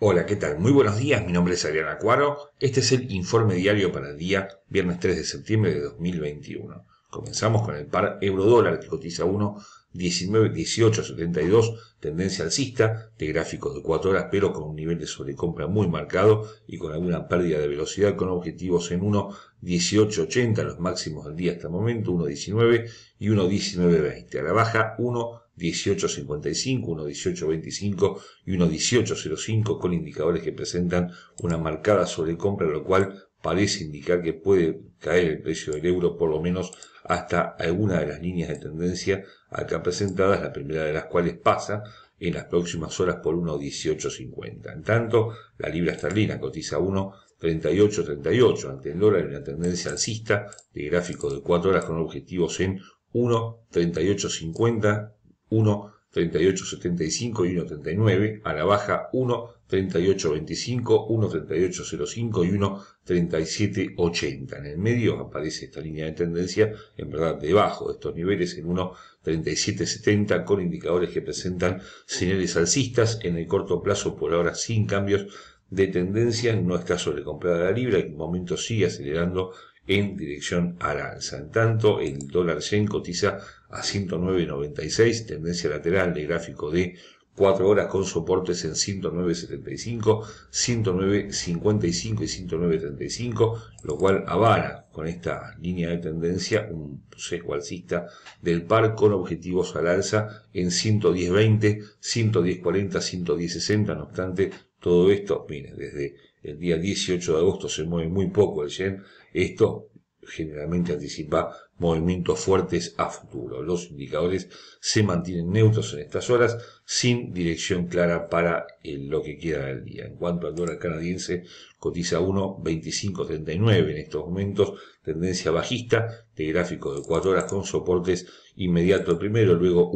Hola, ¿qué tal? Muy buenos días, mi nombre es Adrián Acuaro. Este es el informe diario para el día viernes 3 de septiembre de 2021. Comenzamos con el par euro-dólar que cotiza 1 19 18 72, tendencia alcista, de gráfico de 4 horas, pero con un nivel de sobrecompra muy marcado y con alguna pérdida de velocidad con objetivos en 1 18 80, los máximos del día hasta el momento, 1 19 y 1 19 20. A la baja 1 18.55, 1.18.25 y 1.18.05 con indicadores que presentan una marcada sobrecompra, lo cual parece indicar que puede caer el precio del euro por lo menos hasta alguna de las líneas de tendencia acá presentadas, la primera de las cuales pasa en las próximas horas por 1.1850. En tanto, la libra esterlina cotiza 1.3838 ante el dólar en una tendencia alcista de gráfico de 4 horas con objetivos en 1.3850 1, 38.75 y 1.39, a la baja 1, 38.25, 1, 38.05 y 1, 37.80. En el medio aparece esta línea de tendencia, en verdad debajo de estos niveles, en 1, 37.70, con indicadores que presentan señales alcistas en el corto plazo, por ahora sin cambios de tendencia, no está sobrecomprada la libra, en momento sigue acelerando en dirección al alza. En tanto, el dólar yen cotiza a 109.96, tendencia lateral de gráfico de 4 horas con soportes en 109.75, 109.55 y 109.35, lo cual avala con esta línea de tendencia un sesgo alcista del par con objetivos al alza en 110.20, 110.40, 110.60, no obstante, todo esto, mire, desde el día 18 de agosto se mueve muy poco el yen, esto generalmente anticipa movimientos fuertes a futuro. Los indicadores se mantienen neutros en estas horas sin dirección clara para lo que queda del día. En cuanto al dólar canadiense, cotiza 1.2539 en estos momentos, tendencia bajista de gráfico de 4 horas con soportes inmediato primero, luego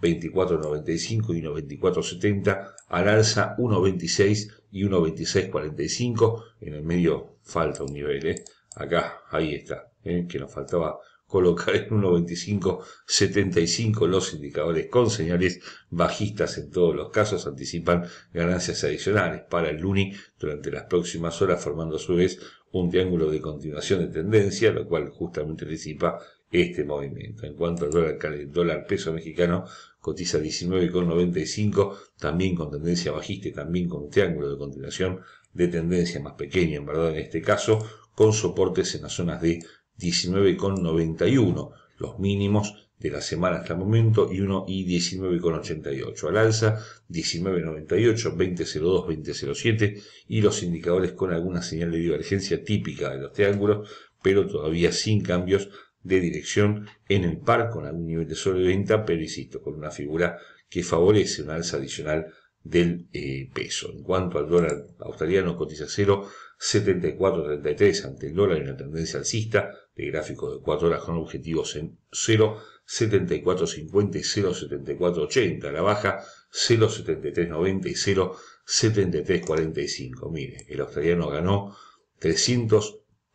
1.2495 y 1.2470, al alza 1.26 y 1.2645, en el medio falta un nivel, ¿eh? acá, ahí está, ¿eh? que nos faltaba colocar en 1.25.75 los indicadores con señales bajistas en todos los casos anticipan ganancias adicionales para el Luni durante las próximas horas formando a su vez un triángulo de continuación de tendencia lo cual justamente anticipa este movimiento. En cuanto al dólar, peso mexicano cotiza 19,95 también con tendencia bajista y también con triángulo de continuación de tendencia más pequeña en verdad en este caso con soportes en las zonas de 19,91, los mínimos de la semana hasta el momento, y 1 y 19,88 al alza, 19,98, 20,02, 20,07 y los indicadores con alguna señal de divergencia típica de los triángulos, pero todavía sin cambios de dirección en el par con algún nivel de sobreventa, pero insisto, con una figura que favorece una alza adicional del eh, peso. En cuanto al dólar australiano, cotiza 0,7433 ante el dólar en una tendencia alcista de gráfico de 4 horas con objetivos en 0,7450 y 0,7480. A la baja 0,7390 y 0,7345. Mire, el australiano ganó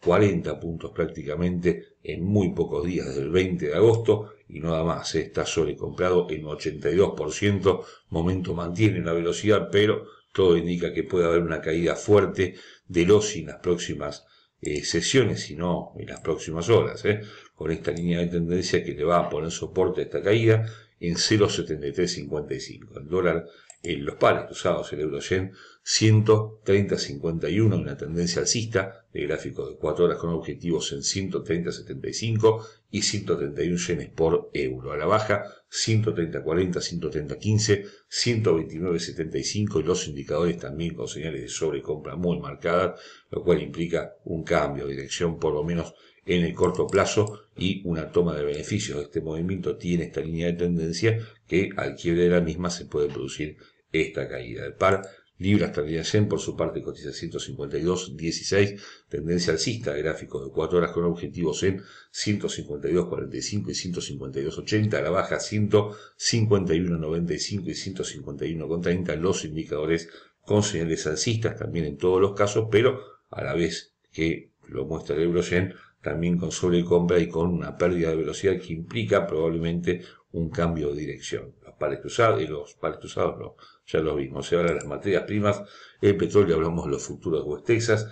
340 puntos prácticamente en muy pocos días desde el 20 de agosto y nada más, eh, está sobrecomprado en 82%, momento mantiene la velocidad, pero todo indica que puede haber una caída fuerte del OSI en las próximas eh, sesiones, sino en las próximas horas, eh, con esta línea de tendencia que le va a poner soporte a esta caída en 0,7355. El dólar en los pares cruzados, el euro yen 130.51, una tendencia alcista de gráfico de 4 horas con objetivos en 130.75 y 131 yenes por euro. A la baja 130.40, 130.15, 129.75 y los indicadores también con señales de sobrecompra muy marcadas, lo cual implica un cambio de dirección por lo menos en el corto plazo y una toma de beneficios este movimiento tiene esta línea de tendencia que al quiebre de la misma se puede producir esta caída. El par Libra yen por su parte cotiza 152.16, tendencia alcista de gráfico de 4 horas con objetivos en 152.45 y 152.80, a la baja 151.95 y 151.30, los indicadores con señales alcistas también en todos los casos, pero a la vez que lo muestra el euro yen, también con sobrecompra y con una pérdida de velocidad que implica probablemente un cambio de dirección pares cruzados, y los pares cruzados no, ya lo vimos. Se habla de las materias primas, el petróleo, hablamos de los futuros de West Texas,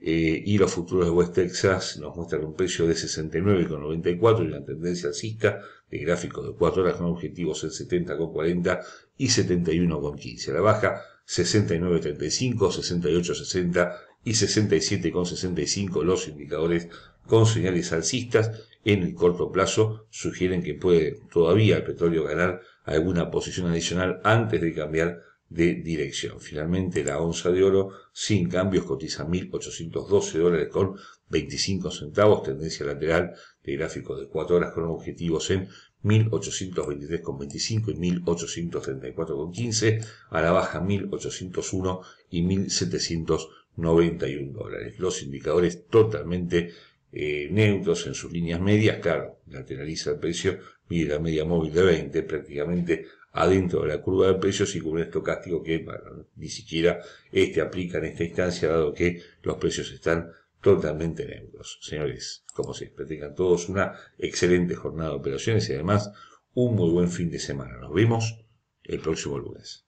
eh, y los futuros de West Texas nos muestran un precio de 69,94 y una tendencia alcista de gráficos de 4 horas con objetivos en 70,40 y 71,15. A la baja 69,35, 68,60 y 67,65 los indicadores con señales alcistas en el corto plazo sugieren que puede todavía el petróleo ganar alguna posición adicional antes de cambiar de dirección. Finalmente, la onza de oro sin cambios cotiza 1.812 dólares con 25 centavos, tendencia lateral de gráfico de 4 horas con objetivos en 1823,25 y 1834,15, a la baja 1801 y 1791 dólares. Los indicadores totalmente eh, neutros en sus líneas medias, claro, lateraliza el precio, mide la media móvil de 20, prácticamente adentro de la curva de precios y con un estocástico que ni siquiera este aplica en esta instancia, dado que los precios están totalmente neutros. Señores, como siempre, tengan todos una excelente jornada de operaciones y además un muy buen fin de semana. Nos vemos el próximo lunes.